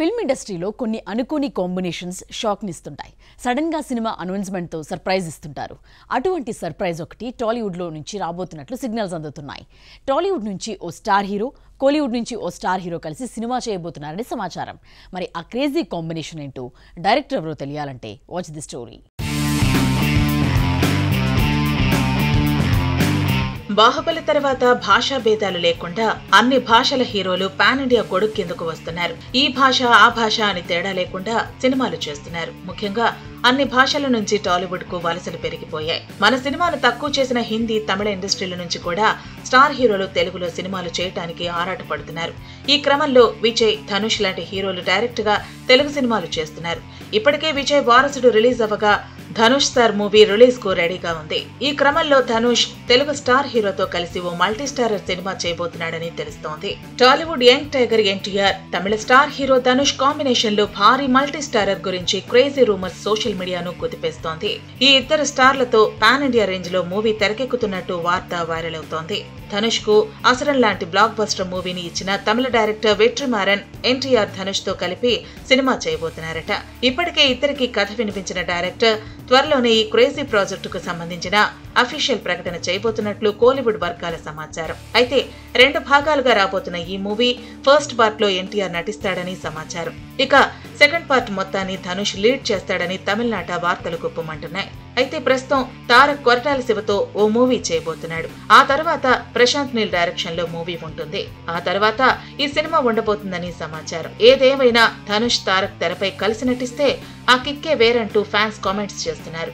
Film ఇండస్ట్రీలో కొన్ని అనుకోని కాంబినేషన్స్ షాక్నిస్తుంటాయి. సడన్గా సినిమా అనౌన్స్మెంట్తో సర్ప్రైజ్ ఇస్తుంటారు. అటువంటి సర్ప్రైజ్ ఒకటి టాలీవుడ్లో నుంచి రాబోతున్నట్లు సిగ్నల్స్ అందుతున్నాయి. టాలీవుడ్ నుంచి ఓ స్టార్ హీరో కోలీవుడ్ నుంచి ఓ స్టార్ హీరో కలిసి సినిమా చేయబోతున్నారని సమాచారం. మరి ఆ క్రేజీ కాంబినేషన్ ఏంటో డైరెక్టర్ ఎవరో తెలియాలంటే వాచ్ ది స్టోరీ. బాహుబలి తర్వాత భాషా భేదాలు లేకుండా అన్ని భాషల హీరోలు పాన్ ఇండియా కొడుకు కిందకు వస్తున్నారు. ఈ భాష ఆ భాష అని తేడా లేకుండా సినిమాలు చేస్తున్నారు. ముఖ్యంగా అన్ని భాషల నుంచి టాలీవుడ్కు వలసలు పెరిగిపోయాయి. మన సినిమాను తక్కువ చేసిన హిందీ తమిళ ఇండస్ట్రీల నుంచి కూడా స్టార్ హీరోలు తెలుగులో సినిమాలు చేయటానికి ఆరాటపడుతున్నారు. ఈ క్రమంలో విజయ్ ధనుష్ లాంటి హీరోలు డైరెక్ట్గా తెలుగు సినిమాలు చేస్తున్నారు. ఇప్పటికే విజయ్ వారసుడు రిలీజ్ అవ్వగా ధనుష్ సార్ మూవీ రిలీజ్కు రెడీగా ఉంది. ఈ క్రమంలో ధనుష్ తెలుగు స్టార్ హీరోతో కలిసి ఓ మల్టీ స్టారర్ సినిమా చేయబోతున్నాడని తెలుస్తోంది. Tollywood young tiger NTR Tamil star hero Dhanush కాంబినేషన్లో భారీ మల్టీ స్టారర్ గురించి క్రేజీ రూమర్స్ సోషల్ మీడియాను కుదిపేస్తోంది. ఈ ఇద్దరు స్టార్లతో పాన్ ఇండియా రేంజ్లో మూవీ తెరకెక్కుతున్నట్టు వార్త వైరల్ అవుతోంది. ధనుష్కు అసరం లాంటి బ్లాక్ బస్టర్ మూవీని ఇచ్చిన తమిళ డైరెక్టర్ వెట్రిమారన్ ఎన్టీఆర్ ధనుష్తో కలిపి సినిమా చేయబోతున్నారట. ఇప్పటికే ఇద్దరికి కథ వినిపించిన డైరెక్టర్ త్వరలోనే ఈ క్రేజీ ప్రాజెక్టుకు సంబంధించిన అఫీషియల్ ప్రకటన చేయబోతున్నట్లు కోలీవుడ్ వర్గాల సమాచారం. అయితే రెండు భాగాలుగా రాబోతున్న ఈ మూవీ ఫస్ట్ పార్ట్లో ఎన్టీఆర్ నటిస్తాడని సమాచారం. ఇక సెకండ్ పార్ట్ మొత్తాన్ని ధనుష్ లీడ్ చేస్తాడని తమిళనాట వార్తలు గుప్పమంటున్నాయి అయితే ప్రస్తుతం తారక్ కొరటాల శివతో ఓ మూవీ చేయబోతున్నాడు. ఆ తర్వాత ప్రశాంత్ నీల్ డైరెక్షన్లో మూవీ ఉంటుంది. ఆ తర్వాత ఈ సినిమా ఉండబోతుందని సమాచారం. ఏదేమైనా ధనుష్ తారక్ తెరపై కలిసి నటిస్తే ఆ కిక్కే వేరంటూ ఫ్యాన్స్ కామెంట్స్ చేస్తున్నారు.